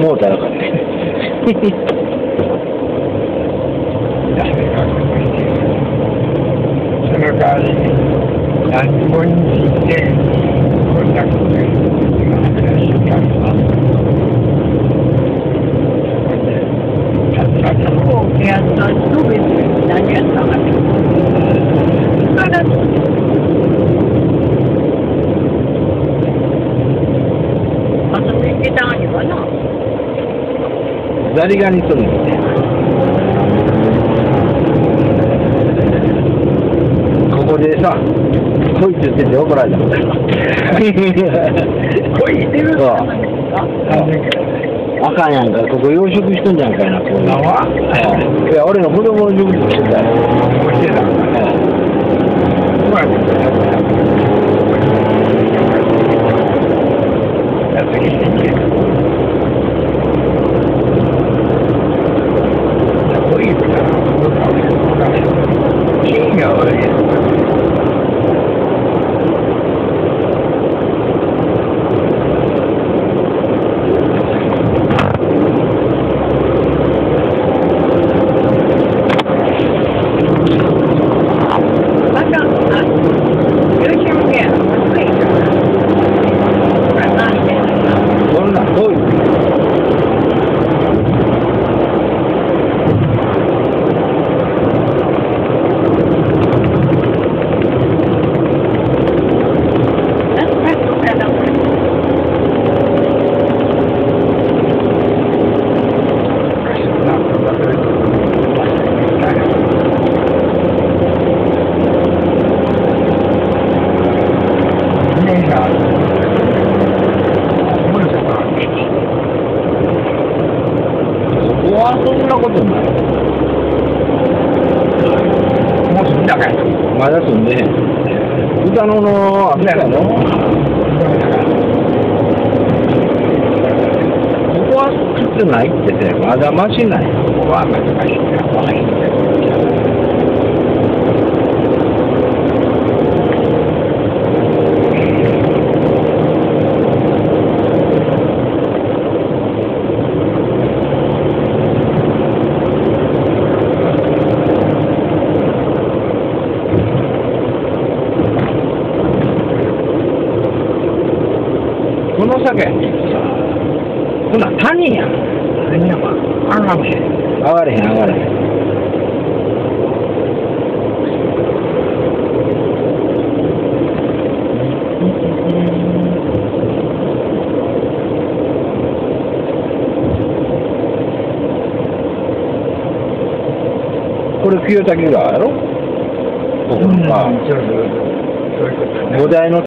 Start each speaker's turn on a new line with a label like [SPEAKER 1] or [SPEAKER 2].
[SPEAKER 1] もうたらかね。
[SPEAKER 2] その代わりに何もについてこんなことで今話したのたったの
[SPEAKER 3] こうやったの別に何やったかって。それだと遊びに行けたんやわな。
[SPEAKER 1] ザリガニするんね。ここでさ、来いって言ってて怒られたもん。
[SPEAKER 3] こいてる
[SPEAKER 1] そう。
[SPEAKER 3] ん
[SPEAKER 1] あかんやんか、ここ養殖しとんじゃんかいな、こういう。いや、俺の子供の養殖してた。よ。
[SPEAKER 2] 教えたまあやってきてみてこういうことは金が悪い
[SPEAKER 3] また、あ、YouTube や。これ何してんの
[SPEAKER 1] そんなん、どういうあそんなことない。
[SPEAKER 2] もう住んだかい
[SPEAKER 1] まだ住んでへん。歌野の、あれやろここは作ってないってて、まだマシない。
[SPEAKER 2] ここは難しい
[SPEAKER 1] この酒。こんなん谷や。ん。
[SPEAKER 2] 何やまあらめ
[SPEAKER 1] 上がれへん、上がれへん。これ清滝川やろ？ここ
[SPEAKER 2] うん
[SPEAKER 1] か
[SPEAKER 2] そうそうそう。そういうことね。
[SPEAKER 1] 五台の